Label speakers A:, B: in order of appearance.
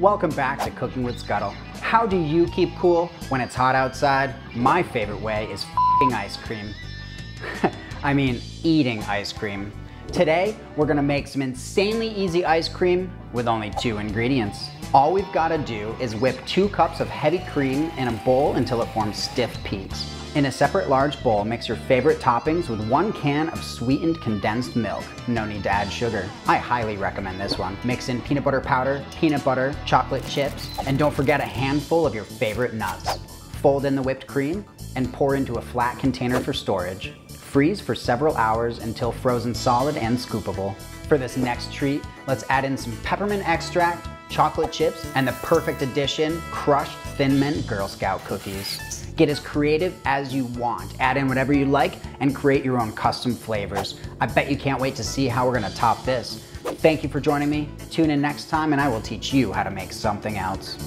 A: Welcome back to Cooking with Scuttle. How do you keep cool when it's hot outside? My favorite way is ice cream. I mean, eating ice cream. Today, we're gonna make some insanely easy ice cream with only two ingredients. All we've gotta do is whip two cups of heavy cream in a bowl until it forms stiff peaks. In a separate large bowl, mix your favorite toppings with one can of sweetened condensed milk. No need to add sugar. I highly recommend this one. Mix in peanut butter powder, peanut butter, chocolate chips, and don't forget a handful of your favorite nuts. Fold in the whipped cream and pour into a flat container for storage. Freeze for several hours until frozen solid and scoopable. For this next treat, let's add in some peppermint extract, chocolate chips, and the perfect addition, crushed Thin Mint Girl Scout cookies. Get as creative as you want. Add in whatever you like and create your own custom flavors. I bet you can't wait to see how we're gonna top this. Thank you for joining me. Tune in next time and I will teach you how to make something else.